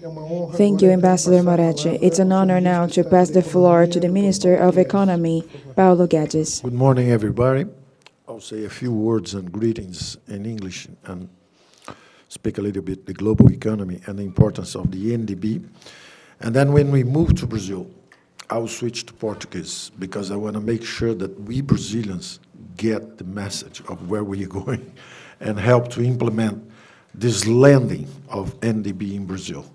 Thank you, Ambassador Moretti. It's an honor now to pass the floor to the Minister of Economy, Paulo Guedes. Good morning, everybody. I'll say a few words and greetings in English and speak a little bit the global economy and the importance of the NDB. And then when we move to Brazil, I'll switch to Portuguese because I want to make sure that we Brazilians get the message of where we are going and help to implement this landing of NDB in Brazil.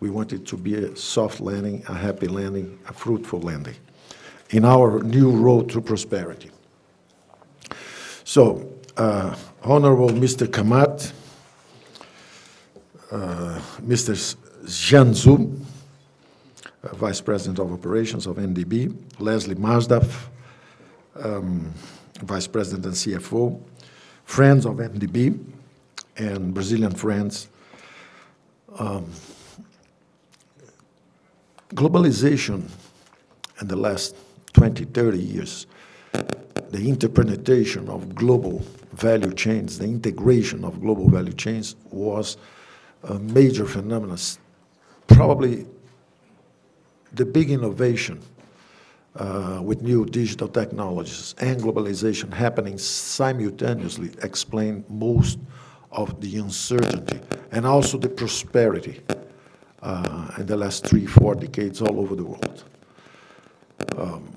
We want it to be a soft landing, a happy landing, a fruitful landing in our new road to prosperity. So, uh, Honorable Mr. Kamath, uh, Mr. Zhu, uh, Vice President of Operations of NDB, Leslie Maasdorp, um, Vice President and CFO, friends of NDB, and Brazilian friends. Um, globalization in the last 20, 30 years, the interpretation of global value chains, the integration of global value chains was a major phenomenon, probably the big innovation uh, with new digital technologies and globalization happening simultaneously explain most of the uncertainty and also the prosperity uh, in the last three, four decades all over the world. Um,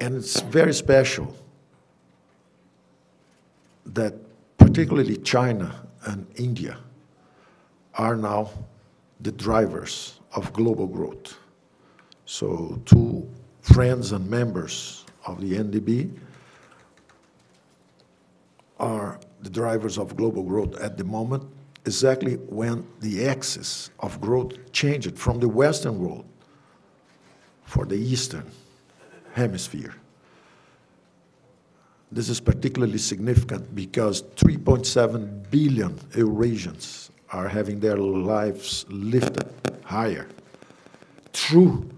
and it's very special that particularly China and India are now the drivers of global growth. So two friends and members of the NDB are the drivers of global growth at the moment, exactly when the axis of growth changed from the Western world for the Eastern hemisphere. This is particularly significant because 3.7 billion Eurasians are having their lives lifted higher through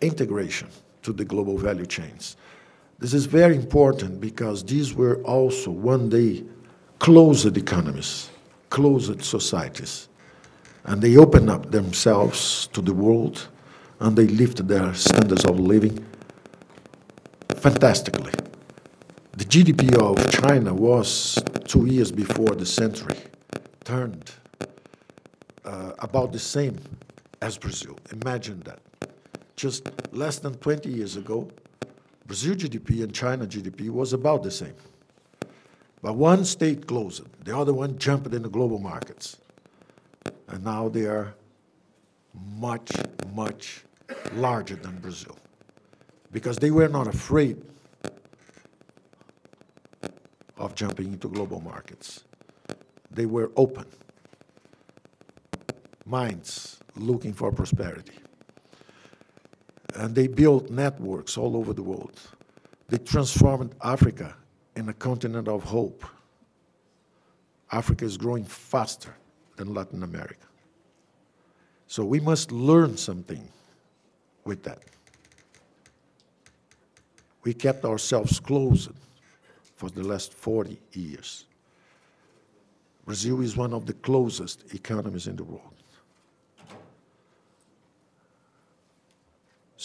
integration to the global value chains. This is very important because these were also one day closed economies, closed societies. And they opened up themselves to the world and they lifted their standards of living fantastically. The GDP of China was two years before the century turned uh, about the same as Brazil. Imagine that. Just less than 20 years ago, Brazil GDP and China GDP was about the same. But one state closed, the other one jumped in the global markets. And now they are much, much larger than Brazil because they were not afraid of jumping into global markets. They were open, minds looking for prosperity and they built networks all over the world. They transformed Africa in a continent of hope. Africa is growing faster than Latin America. So we must learn something with that. We kept ourselves closed for the last 40 years. Brazil is one of the closest economies in the world.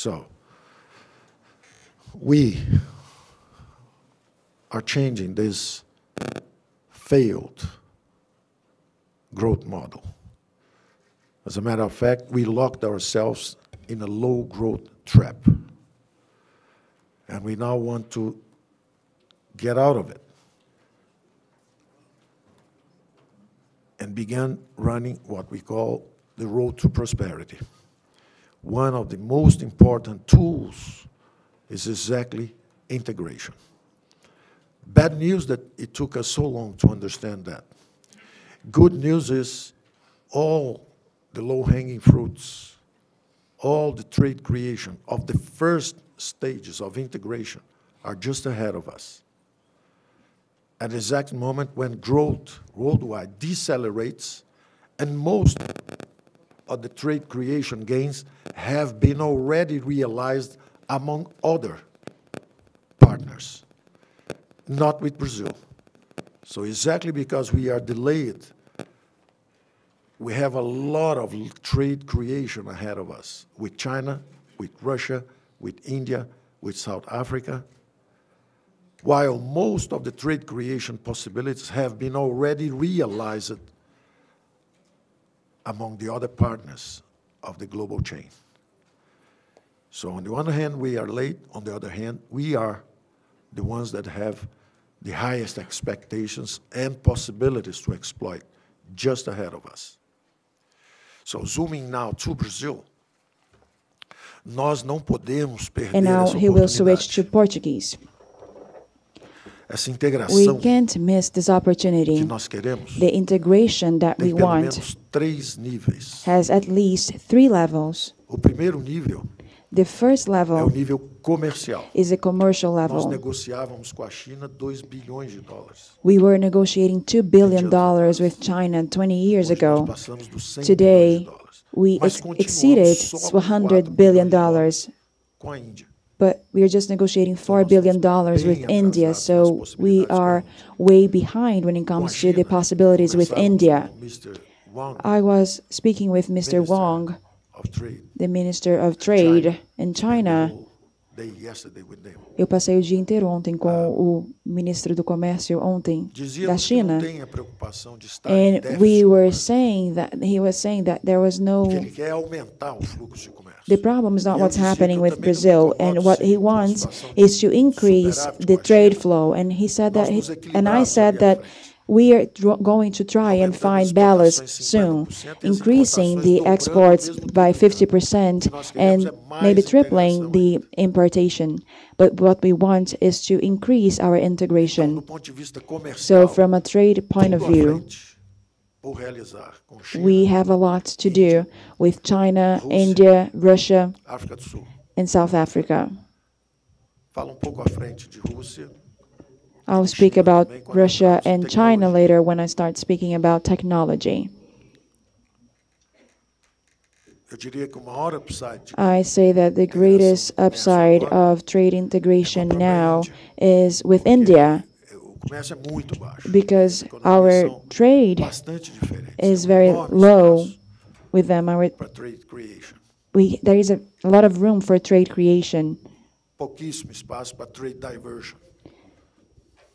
So, we are changing this failed growth model. As a matter of fact, we locked ourselves in a low growth trap. And we now want to get out of it and begin running what we call the road to prosperity one of the most important tools is exactly integration. Bad news that it took us so long to understand that. Good news is all the low-hanging fruits, all the trade creation of the first stages of integration are just ahead of us. At the exact moment when growth worldwide decelerates and most of the trade creation gains have been already realized among other partners, not with Brazil. So exactly because we are delayed, we have a lot of trade creation ahead of us with China, with Russia, with India, with South Africa. While most of the trade creation possibilities have been already realized among the other partners of the global chain. So on the one hand, we are late. On the other hand, we are the ones that have the highest expectations and possibilities to exploit just ahead of us. So zooming now to Brazil, nós não podemos perder And now he will switch to. Portuguese. Essa We can't miss this opportunity. que nós queremos The integration that we pelo want menos três níveis. has at least three levels. O primeiro nível The first é o level nível comercial. is a commercial Nós level. negociávamos com a China 2 bilhões de dólares. We were negotiating $2 billion with China 20 years Hoje ago. nós passamos dos 100 bilhões Today, de dólares. we Mas ex- continuamos exceeded só com 4 $100 billion, bilhões com a Índia. But we are just negotiating $4 nós billion with India, so we are way behind when it comes to the possibilities with India. I was speaking with Mr. Wong, the Minister of Trade in China. Eu passei o dia inteiro ontem com o ministro do Comércio ontem da China. And we were saying that he was saying that there was no ele quer aumentar o fluxo de comércio. the problem is not what's happening with Brazil and what he wants is to increase the trade flow and he said that he, and I said that we are going to try and find balance soon, 50% as increasing the exports by 50% O que nós queremos and maybe tripling the importation. But what we want is to increase our integration. ponto de vista So from a trade point of view, we have a lot to do with China, India, Russia, África do Sul. and South Africa. Um pouco à frente de Rússia. I'll speak about Russia and China later when I start speaking about technology. Eu diria que o maior upside I say that the greatest upside of trade integration now is with India because our trade is very low with them. Our, we, there is a, a lot of room for trade creation, Pouquíssimo espaço para trade diversion.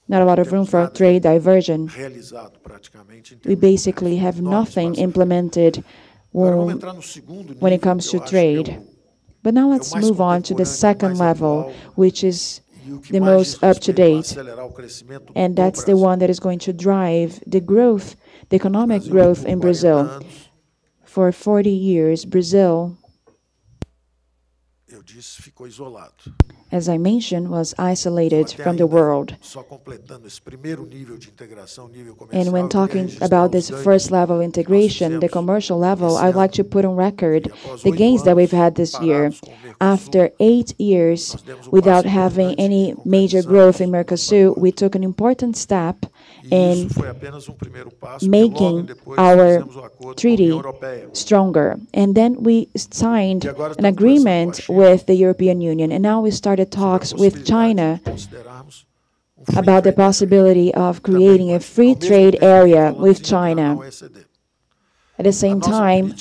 not a lot of room for trade diversion. Realizado praticamente em We basically have nothing implemented when, entrar no segundo when it comes to eu acho que é trade. But now let's move on to the second level, which is the most up to date. acelerar o crescimento and that's the one that is going to drive the growth, the economic growth in Brazil. For 40 years, Brazil, eu disse, ficou isolado. as I mentioned, was isolated from the world. Só completando esse primeiro nível de integração, nível And when talking about this first level integration, the commercial level, I'd like to put on record the gains that we've had this year. parados com o Mercosul, After eight years um without having any major growth in Mercosur, we took an important step in isso foi apenas um primeiro passo, porque making our fizemos o acordo com a treaty stronger. And then we signed an agreement conversando com a China with the European Union. And now we started talks with China de considerarmos free about the possibility of creating a com a China. free trade area with em entrar na China. At the same time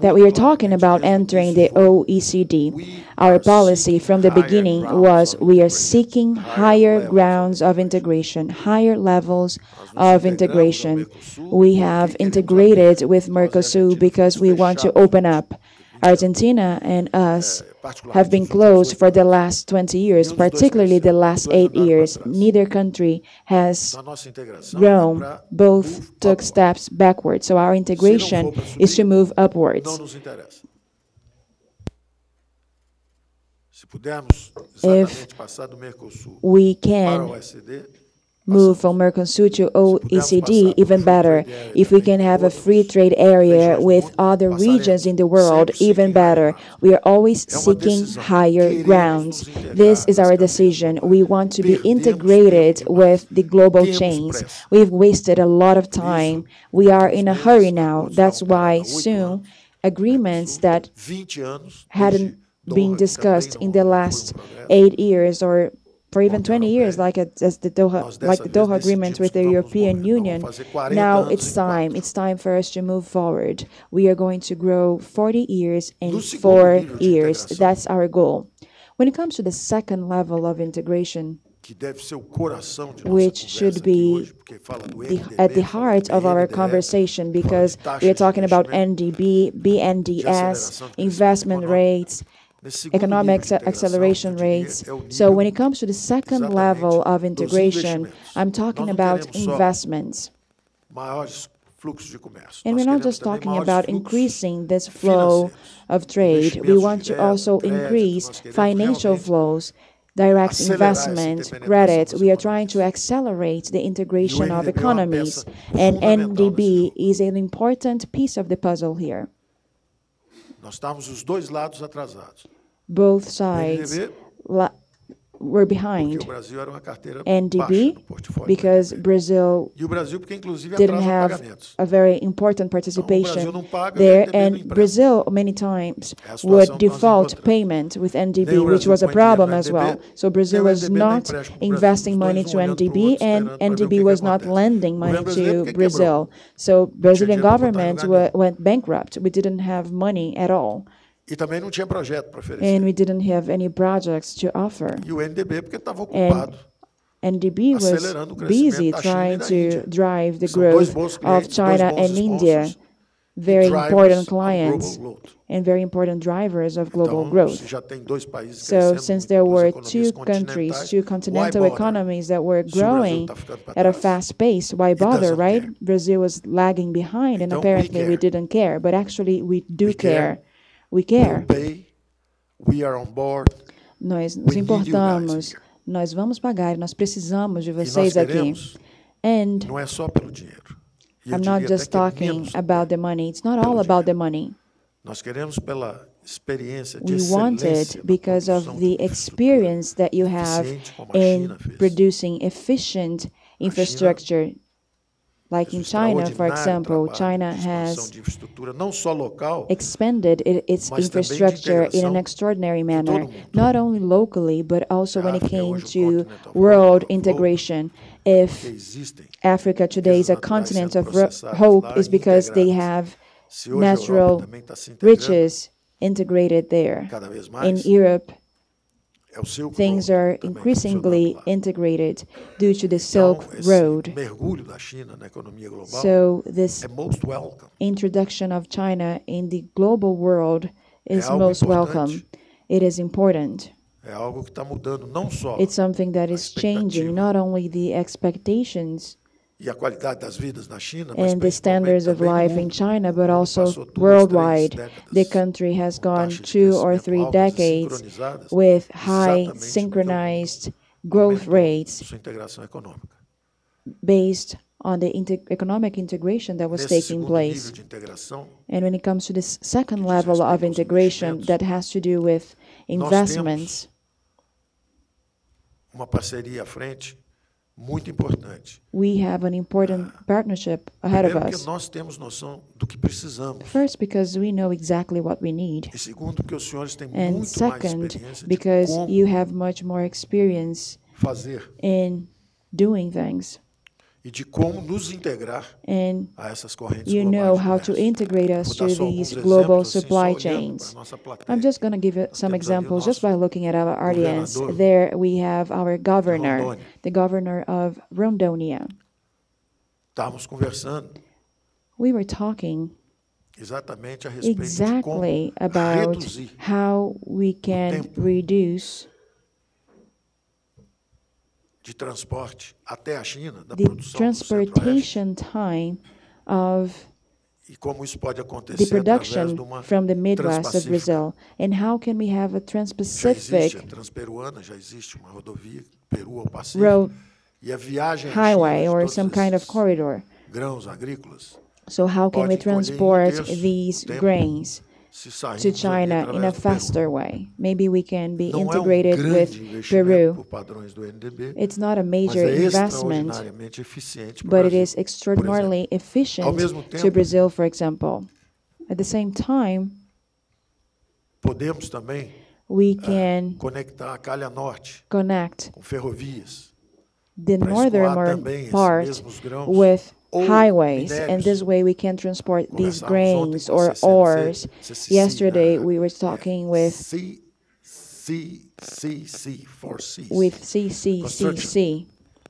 that we are talking about entering the OECD. Our policy from the beginning was we are seeking higher higher levels of grounds of integration. higher levels of integration. We have integrated with Mercosur because we want to open up. 20 anos. Argentina and us Eh, have been closed for the last 20 years, Nenhum dos dois particularly the last eight years. Neither country has Então, a nossa integração é grown, both took steps backwards. So our integration is to move upwards. nos interessa. Se pudermos exatamente passar do Mercosul We can move from Mercosur to OECD even better. If we can have a free trade area with other regions in the world, even better. We are always seeking higher grounds. This is our decision. We want to be integrated with the global chains. We've wasted a lot of time. We are in a hurry now. That's why soon agreements that hadn't been discussed in the last eight years or for even 20 years, like as the Doha, like the Doha agreement with the European Union. Now it's time. It's time for us to move forward. We are going to grow 40 years in four years. That's our goal. When it comes to the second level of integration, que deve ser o coração de nossa which should be hoje, porque fala do the, at the heart of our conversation because we are talking about. NDB, BNDES, aceleração do crescimento investment rates, economic nível de integração, acceleration rates. é o nível So when it comes to the second level of integration. I'm talking about investments. maiores fluxos de comércio. And we're not just talking about increasing this flow of trade. We want to also increase financial flows, direct investment, credit. We are trying to accelerate the integration of NDB é uma economies. And NDB is an important piece of the puzzle here. Nós estávamos os dois lados atrasados. Both O sides la- were behind o Brasil era uma carteira NDB baixa no portfólio do because Brazil o Brasil, porque inclusive didn't have a very important participation there, o NDB não and. Brazil many times É a situação would default payment with NDB, which was a problem as well. So Brazil was not empréstimo pro Brasil. investing money um to NDB, and esperando pra ver o NDB was not lending money to Brazil. So Brazilian dinheiro pra botar em government went bankrupt. We didn't have money at all, E também não tinha projeto para oferecer. and we didn't have any projects to offer. E o NDB porque estava ocupado. NDB was Acelerando o crescimento busy trying to drive the growth of China and India, very important clients and very important drivers of global Então, growth. se já tem dois países So, since there were two countries, two continental economies that were Se o Brasil growing está ficando para at a fast pace, why bother, right? Brazil was lagging behind, and apparently we didn't care. But actually, we do care. We care. We are on board, Nós We nos guys importamos. Nós vamos pagar. Nós precisamos de vocês aqui. And não é só pelo dinheiro. E I'm not just que é about the money. It's not all about the money. Nós queremos pela experiência de We want it because of the experience that you have eficiente como a in producing efficient infrastructure. Like in China, for example, China has de infraestrutura, não só local, expanded its Mas também de infrastructure in an extraordinary manner, not only locally, but also when it came um to world integration. If. Africa today is a continent of hope, is because they have Se hoje a Europa natural também está se integrando riches integrated there. In Europe, é o Silk things are increasingly integrated due to the Silk Road. mergulho da China na economia global So this é most welcome. introduction of China in the global world is most welcome. It is important. É algo que está mudando não só It's something that is changing not only the expectations a qualidade das vidas na China, and the standards of life in. China, but also passou duas, três worldwide. The country has gone two or three decades with high exatamente porque o synchronized growth rates Sua integração econômica. based on the economic integration that was taking place. nível de integração, And when it comes to this second level of integration that has to do with investments, uma parceria à frente muito importante. we have an important partnership ahead of Primeiro, porque us. nós temos noção do que precisamos. First, because we know exactly what we need. E segundo, porque os senhores têm And muito mais second, experiência de because you have much more experience fazer in doing things. E de como nos integrar And a essas correntes you know how to integrate us to dar só alguns these global supply chains. para a nossa plateia. I'm just going to give you some temos ali o examples just by looking at our audience. There we have our governor, the governor of Rondonia. Estávamos conversando We were talking exatamente a respeito de exactly como about reduzir how we can tempo. reduce de transporte até a China, da the produção do centro-oeste, transportation time of e como isso pode the acontecer através production de uma from the Midwest of Transpacífica. Brazil, and how can we have a Já existe Trans-Pacific Transperuana, já existe uma rodovia Peru ao Pacífico, road e a viagem à highway de or todos some kind of esses corridor? grãos agrícolas, So how can we Pode colher em transport terço these tempo grains to China in a faster way? Maybe we can be um integrated with Peru. por padrões do NDB, It's not a major investment, extraordinariamente eficiente para o but it is extraordinarily efficient to Brazil, for example. At the same time, we can conectar a calha norte connect the northern part with highways, and this way we can transport these grains or ores. Yesterday uh, we were talking with C, C, C, C, four Cs. with CCCC,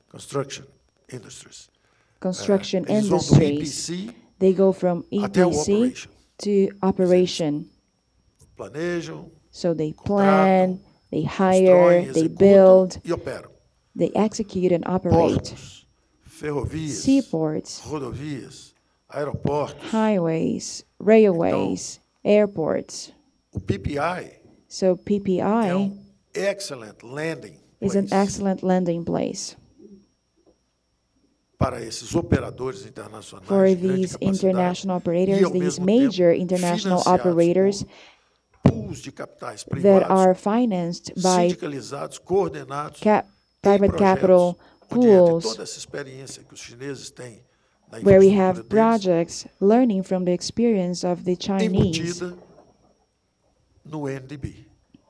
Construction Industries. construction Eles industries. They go from EPC to operation. So they plan, they hire, they build, they execute and operate. Ferrovias, Seaports, rodovias, aeroportos. highways, railways, airports. O PPI So é PPI um excellent landing is an excellent landing place para esses operadores internacionais for these international e, operators, ao these major international operators pools de capitais that privados, are financed by coordenados private capital pools toda essa experiência que os chineses têm na where we have projects learning from the experience of the Chinese. no NDB.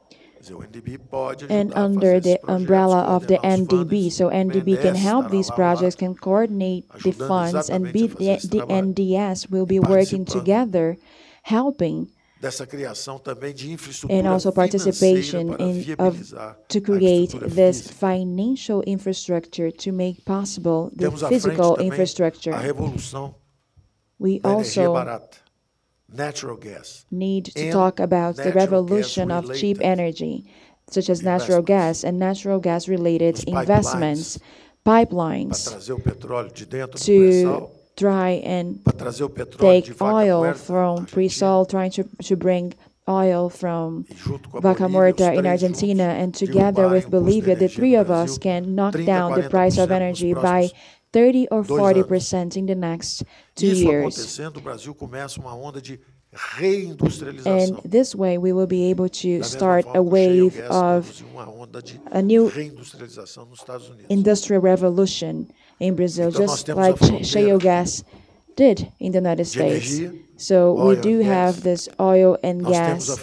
Quer dizer, o NDB pode and ajudar a fazer under the umbrella of the NDB. So NDB can help these projects, can coordinate the funds, and exatamente be a fazer the, esse the trabalho, NDS will be working together, helping dessa criação também de infraestrutura and also participation in of to create this financial infrastructure to make possible the Temos physical infrastructure. a revolução We also barata, need to talk about the revolution of cheap energy, such as natural gas and natural gas related investments, pipelines trazer o petróleo de dentro to try and para petróleo de take oil from pre-salt, trying to, to bring oil from junto com a Vaca Muerta in Argentina, and together with o custo da Bolivia, the three of us can knock 30, down the price of energy by 30 or 40 percent in the next two years. acontecendo, o Brasil começa uma onda de And this way, we will be able to start a que o shale wave of produziu uma onda de a new reindustrialização nos Unidos. industrial revolution in Brazil, Então, just like shale gas did in the United States. energia, So we do have this oil and Nós gas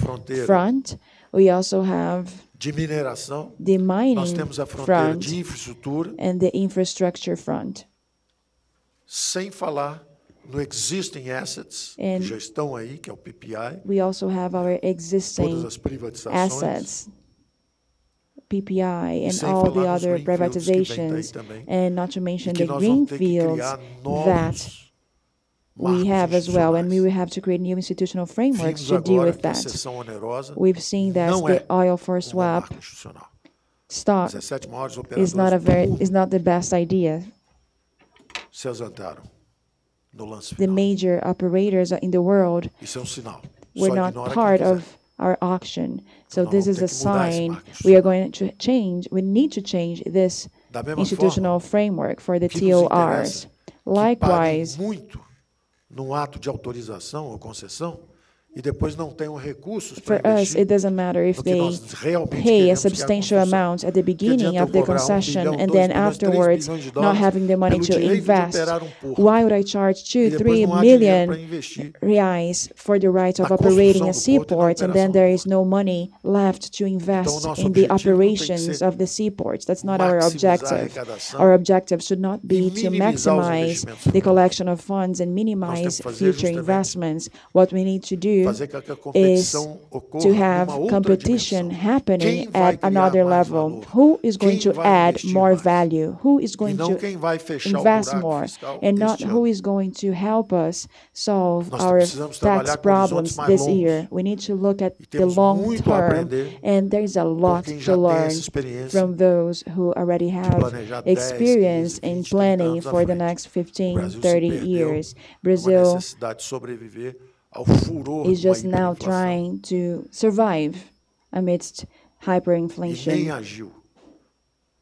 front. We also have de mineração, the mining front and the infrastructure front. sem falar no existing assets, And que já estão aí, que é o PPI, We also have our todas existing as privatizações, assets, PPI, and sem all the other greenfields que vem daí privatizations, também, and not to mention the nós vamos ter que greenfields that we have as well, and we will have to create new institutional frameworks Vimos to deal with that. We've seen that the oil for swap stock is not a very is not the best idea. se ausentaram no lance The major operators in the world Isso é sinal. were not part of our auction. So this is a que mudar esse sign we are going to change. We need to change this institutional framework for the que nos interessa TORs. Likewise, muito num ato de autorização ou concessão e depois não tenham recursos for para us, it doesn't matter if they pay a queremos, que é a substantial amount at the beginning of the um concession bilhão, and then afterwards not having the money to invest. um. Why would I charge two, three million depois three não há dinheiro para million investir reais for the right of operating a do porto na seaport and then there is no money left to invest in the objetivo não tem que operations of the seaports? That's not our objective. Our objective should not be to maximize the collection of funds and minimize future investments. What we need to do fazer com que a is to have competition happening at another level. Who is going to add more value? Who is going to quem vai fechar o invest more and not who is going to help us solve our tax problems this year. We need to look at the long term, and there's a lot to learn from those who already have planejar 10, experience 15, in planning for the next O 15, Brasil se 30 perdeu years. Brazil necessidade de sobreviver ao furor is just now trying to survive amidst hyperinflation. agiu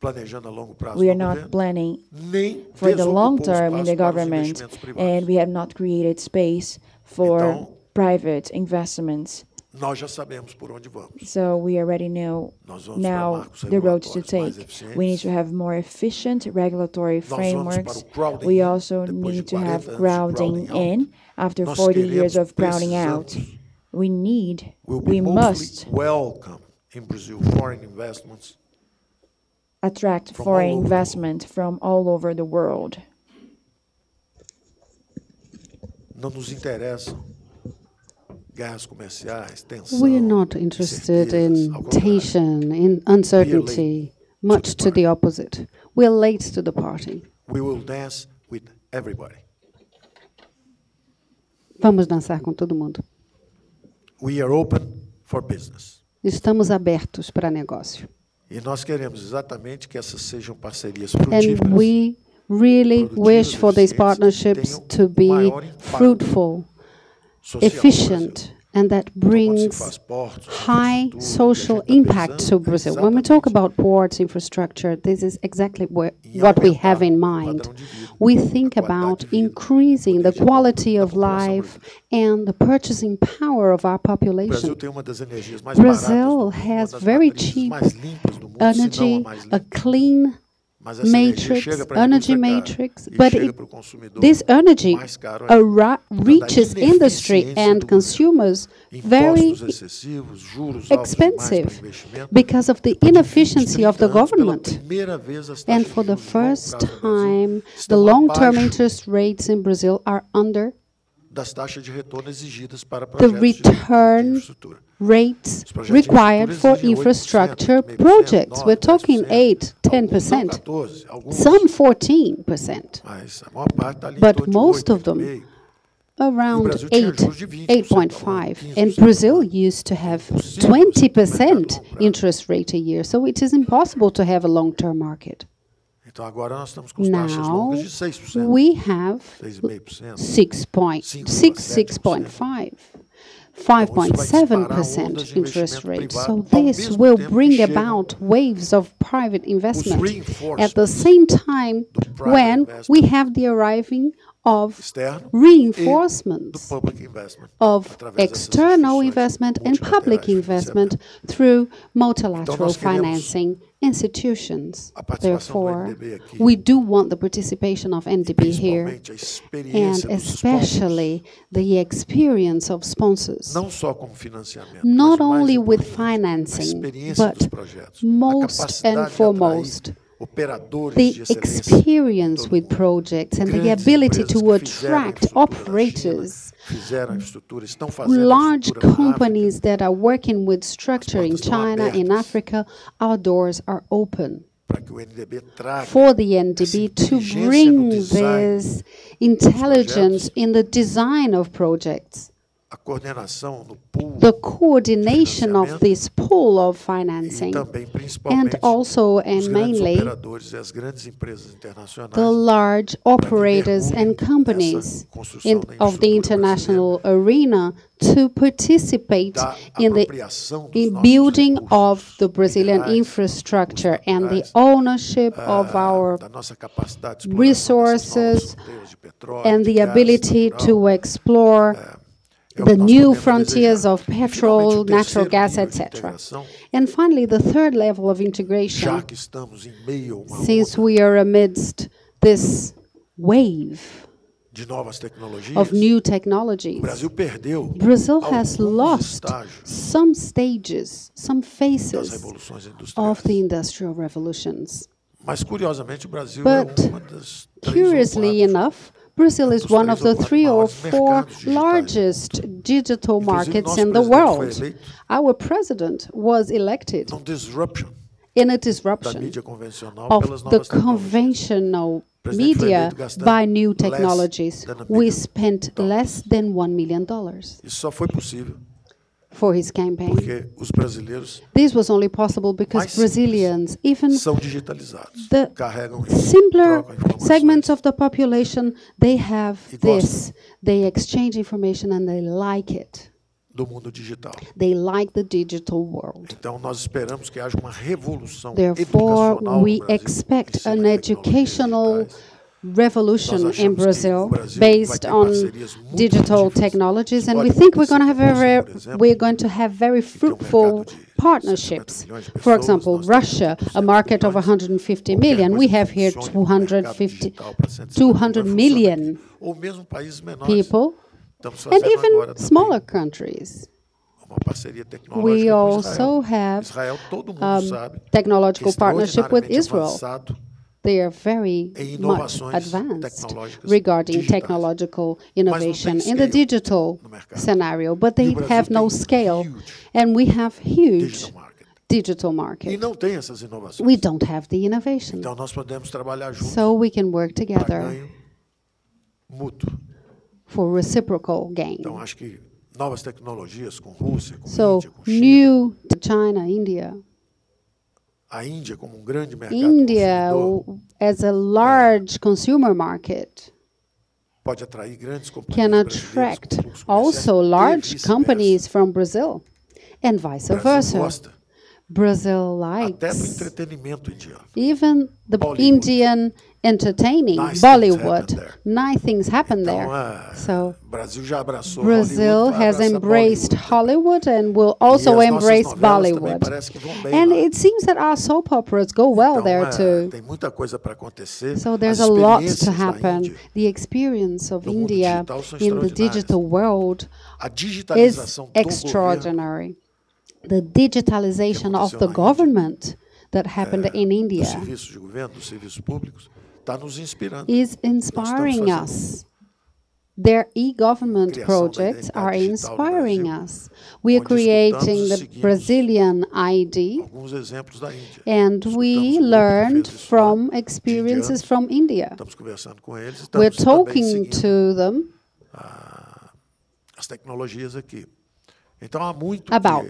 planejando a longo prazo We are not nem for the long term in the government, and we have not created space for private investments. Nós já sabemos por onde vamos. So we already know Nós vamos para now the road to take. We need to have more efficient regulatory Nós vamos para frameworks. We also need to have anos de crowding crowding in after 40 years of crowding out. We need, we must welcome in Brazil foreign investments. attract foreign all over the investment from all over the world. Não nos interessam tensão. We're not interested in tension, in uncertainty, much to the opposite. We're late to the party. We will dance with everybody. Vamos dançar com todo mundo. We are open for business. Estamos abertos para negócio. E nós queremos exatamente que essas sejam parcerias And frutíferas. we really wish for these partnerships to be fruitful. Efficient, and that Então, quando se brings high social a gente tá impact to Brazil. When we talk about ports infrastructure, this is exactly what we have in mind. padrão de vida, We think about increasing the quality of life and the purchasing power of our population. tem uma das energias mais Brazil baratas do mundo, has very cheap mais limpas do mundo, se não a Energy, a clean Mas essa energia matrix, energy matrix, but it- para o consumidor this energy mais caro ainda. arri- reaches industry and consumers very juros altos demais para expensive because of the Depois de 20, inefficiency of the 30 anos, pela government. primeira vez, as And for the juros de longo first prazo no Brasil time, the long-term interest rates in Brazil are under das taxas de para the projetos de- de return. Rates Os projetos de required for infraestrutura exigem 8%, infrastructure projects. We're talking 10%, 8, 10%, dão 14%, alguns, some 14%, mas a maior parte está ali em But most of them 8,5%. around 8, juros de 20% ao ano, 8.5. And Brazil used to have Impossível você ter um mercado 20% interest rate a year. So it is impossible to have a long-term market. Então agora nós estamos com taxas Now longas de 6%, we have 6,5%. 6.6.5. 5.7% interest rate. So this will bring about waves of private investment at the same time when we have the arriving of externo e reinforcement of external investment and public investment through multilateral financing institutions. a participação do Therefore, we do want the participation of NDB here and experiência dos sponsors, especially the experience of sponsors, não só como financiamento, not mas o mais only um with financing, but most and foremost, the experience with projects and the ability to que fizeram a attract operators China, fizeram a infraestrutura, estão fazendo a large infraestrutura na África. companies that are working with structure in China, in. Africa, our doors are open para que o NDB traga for the NDB to bring this intelligence in the design of projects, a coordenação no pool the coordination of this pool of financing, and also and mainly operadores as grandes empresas internacionais the large operators and companies in, of the international arena to participate in the in building of the Brazilian infrastructure and the ownership ah, of our da nossa capacidade de exploração dessas resources novas fronteiras de petróleo, and the ability to explore the new frontiers of petrol, natural gas, etc. And finally, the third level of integration, Já que estamos em meio a uma since we are amidst this wave de novas tecnologias, of new technologies, Brazil has lost some stages, some phases of the industrial revolutions. Mas, curiosamente, o Brasil But, é uma das três ou Curiously enough, Brazil is one of the three or four largest digital markets in the world. Our president was elected in a disruption of the conventional O presidente foi media by new technologies. We spent less than $1 million Isso só foi possível for his campaign. porque os brasileiros This was only possible because Brazilians, even são digitalizados, the carregam simpler segments of the population, they have this. They exchange information and they like it. do mundo digital. They like the digital world. Então, nós esperamos que haja uma revolução Therefore, educacional we expect an educational digitais. Revolution in Brazil based on digital technologies, and we think we're going to have very, Rússia, por exemplo, we're going to have very fruitful mercado de 60 partnerships. For example, Russia, a market of milhões. 150 Qualquer million. We have here funcione 250, digital para 150 200 vai million funcionar. Ou mesmo países menores. people, and even smaller countries. uma parceria tecnológica We also have um, technological partnership with Israel. They are very much advanced regarding digitais. technological innovation in the digital scenario, but they have no scale. huge And we have huge digital market. Não tem essas. We don't have the innovation. Então nós podemos trabalhar juntos So we can work together for reciprocal gain. Então acho que novas tecnologias com Rússia, com So Índia, com China, new China, India. A Índia como um grande mercado India consumidor, as a large consumer market. Pode atrair grandes companhias can attract also large companies from Brazil and vice versa. Gosta Brazil até do likes entretenimento indiano. even the Bollywood. Indian entertaining, Nice Bollywood. there. Nice things happen Então, there. ah, So o Brasil já abraçou Brazil Hollywood, has embraced Bollywood. Hollywood and will also embrace Bollywood. parece que vão bem And lá. it seems that our soap operas go well Então, there too. tem muita coisa acontecer. So there's a lot to happen. The experience of India in the digital world is extraordinary. The digitalization of the government that happened in India serviços de governo, dos públicos, está nos is inspiring us. Their e-government projects are inspiring us. We are creating the Brazilian ID and we learned fez isso lá, from experiences from India. Estamos conversando com eles, We're talking to them about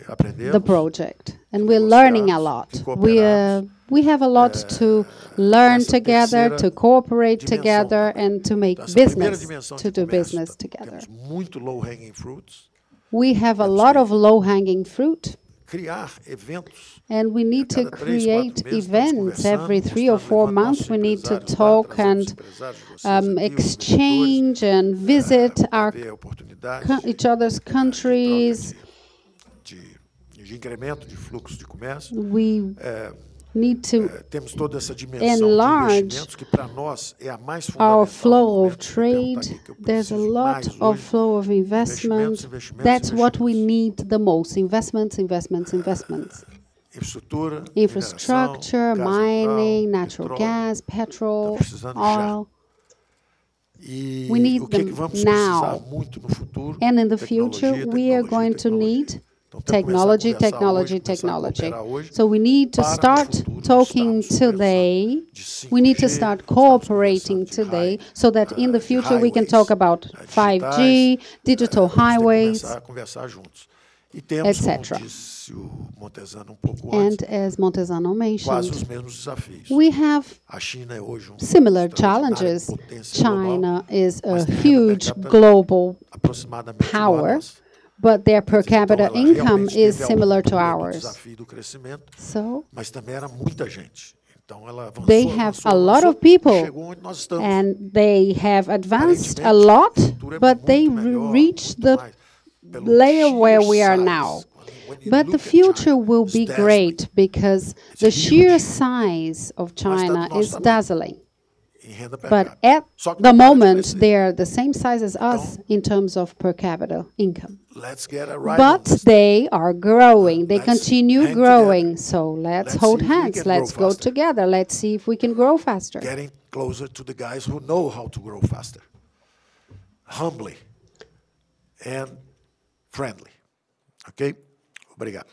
the project. And we're learning a lot. we uh, we have a lot to learn together to cooperate together and to make business to do business together. muito low fruits. we have a lot of low hanging fruit Criar eventos. And we need to create quatro meses, estamos events every three or four months. We need to talk and empresários de vocês um, aqui, os vendedores, exchange and visit our ver oportunidades co- each other's countries. de, incremento de fluxo de comércio. we to Eh, Temos toda essa dimensão de enlarge investimentos que para nós é a mais our flow of momento. Eu vou perguntar trade. aqui que eu There's a lot of flow of investment. That's what we need the most. Investments, investments, investments. Infrastructure, gás mining, natural, gas, petrol, Tá precisando já. oil. E We need o que, é que them now. muito no futuro? And in the future, we are going to need Então, temos que technology, começar a conversar technology, hoje, começar a technology. So we need to start talking today. We need to start cooperating today so that in the ah, future we can talk about ah, 5G, digital ah, temos que highways, começar a conversar juntos. Temos, como etc. disse o Montezano um and as Montezano mentioned, os mesmos desafios. we have A China é hoje um similar challenges. China is a mas tem renda huge global power. But their per capita income is similar to ours. desafio do crescimento, So, mas era muita gente. Então ela avançou, They have a lot of people, chegou onde nós estamos. and they have advanced a lot, o futuro é but they reached the layer where we are now. But the future will be great because the sheer size of China is dazzling. Em renda per But at the não para de moment, they are the same size as us in terms of per capita income. Let's get a right But they are growing. They continue growing. So let's hold see if we hands. Let's go together. Let's see if we can grow faster. Getting closer to the guys who know how to grow faster. Humbly and friendly. Ok? Obrigado.